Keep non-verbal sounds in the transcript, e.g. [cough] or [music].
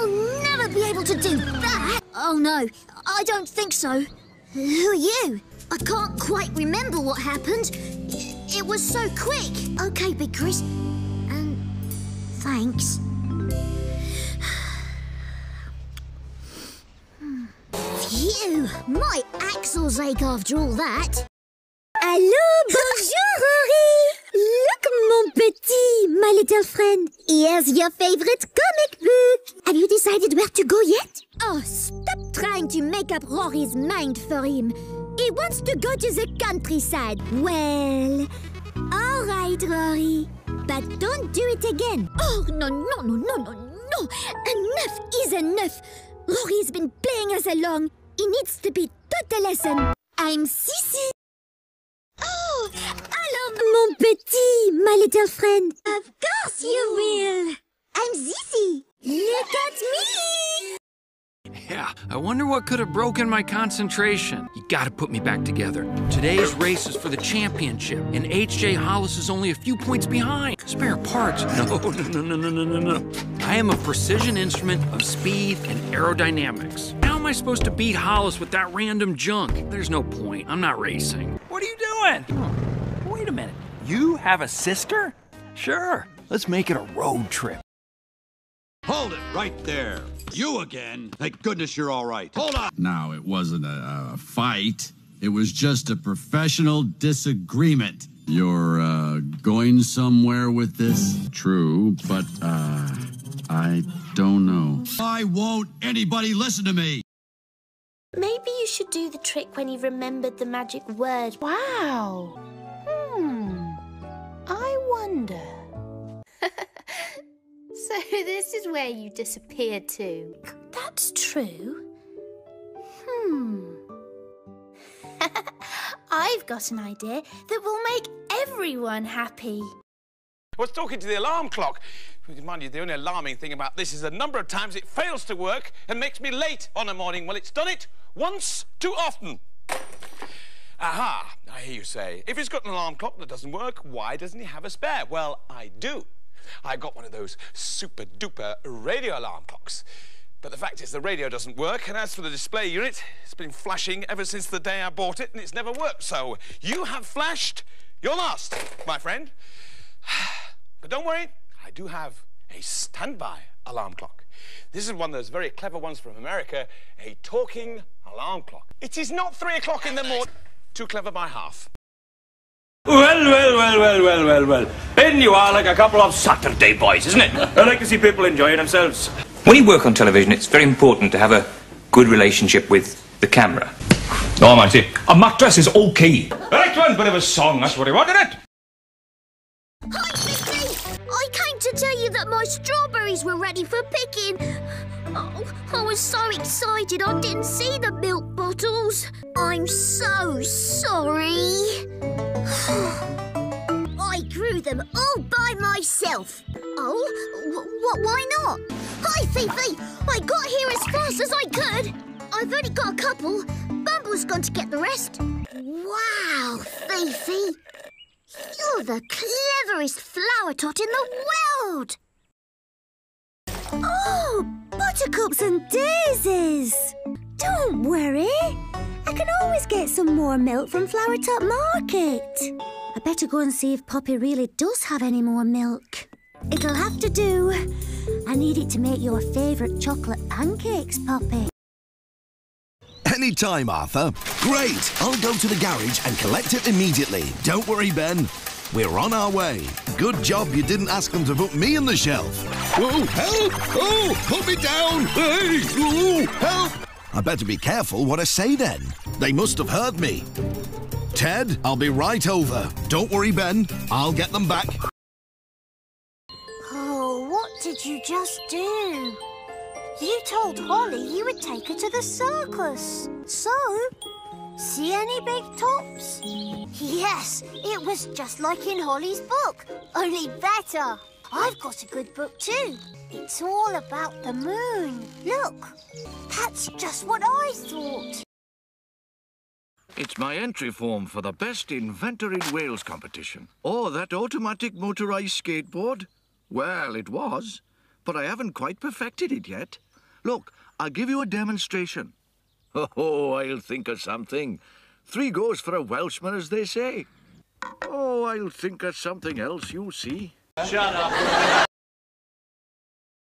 I'll never be able to do that. Oh no, I don't think so. Who are you? I can't quite remember what happened. It was so quick. Okay, Big Chris. And thanks. Phew, my axles ache after all that. Allô, bonjour, Roary! Look, mon petit, my little friend. Here's your favorite comic book. Decided where to go yet? Oh, stop trying to make up Roary's mind for him. He wants to go to the countryside. Well, all right, Roary. But don't do it again. Oh, no, no, no, no, no, no. Enough is enough. Roary's been playing us along. He needs to be taught a lesson. I'm Sissy. Oh, hello, Mon petit, my little friend. Of course you will. I'm Zizi. At me. Yeah, I wonder what could have broken my concentration. You gotta put me back together. Today's race is for the championship, and H.J. Hollis is only a few points behind. Spare parts? No, no, no, no, no, no, no, no. I am a precision instrument of speed and aerodynamics. How am I supposed to beat Hollis with that random junk? There's no point. I'm not racing. What are you doing? Wait a minute. You have a sister? Sure. Let's make it a road trip. Hold it right there. You again. Thank goodness you're all right. Hold on. Now, it wasn't a, a fight. It was just a professional disagreement. You're uh, going somewhere with this? True, but uh, I don't know. Why won't anybody listen to me? Maybe you should do the trick when you remembered the magic word. Wow. Hmm. I wonder. [laughs] so [laughs] this is where you disappeared to. That's true. Hmm. [laughs] I've got an idea that will make everyone happy. I was talking to the alarm clock. Mind you, the only alarming thing about this is the number of times it fails to work and makes me late on a morning. Well, it's done it once too often. Aha, I hear you say. If he's got an alarm clock that doesn't work, why doesn't he have a spare? Well, I do. I got one of those super duper radio alarm clocks. But the fact is, the radio doesn't work, and as for the display unit, it's been flashing ever since the day I bought it, and it's never worked. So, you have flashed your last, my friend. [sighs] But don't worry, I do have a standby alarm clock. This is one of those very clever ones from America, a talking alarm clock. It is not three o'clock in the morning. Too clever by half. Well, well, well, well, well, well, well. Ben, you are like a couple of Saturday boys, isn't it? [laughs] I like to see people enjoying themselves. When you work on television, it's very important to have a good relationship with the camera. Oh, mighty. A mattress is all key. Right one bit of a song, that's what he wanted it. Hi, Vicky. I came to tell you that my strawberries were ready for picking. Oh, I was so excited I didn't see the milk bottles. I'm so sorry. [sighs] I grew them all by myself. Oh, what? Why not? Hi, Fifi. I got here as fast as I could. I've only got a couple. Bumble's gone to get the rest. Wow, Fifi. You're the cleverest Flowertot in the world. Oh, buttercups and daisies. Don't worry. I can always get some more milk from Flowertot Market. I better go and see if Poppy really does have any more milk. It'll have to do. I need it to make your favourite chocolate pancakes, Poppy. Any time, Arthur. Great! I'll go to the garage and collect it immediately. Don't worry, Ben. We're on our way. Good job you didn't ask them to put me on the shelf. Whoa, help! Oh, put me down! Hey! Oh, help! I better be careful what I say then. They must have heard me. Ted, I'll be right over. Don't worry, Ben. I'll get them back. Oh, what did you just do? You told Holly you would take her to the circus. So, see any big tops? Yes, it was just like in Holly's book, only better. I've got a good book too. It's all about the moon. Look, that's just what I thought. It's my entry form for the Best Inventor in Wales competition. Or that automatic motorised skateboard. Well, it was, but I haven't quite perfected it yet. Look, I'll give you a demonstration. [laughs] Oh, I'll think of something. Three goes for a Welshman, as they say. Oh, I'll think of something else, you'll see. Shut up.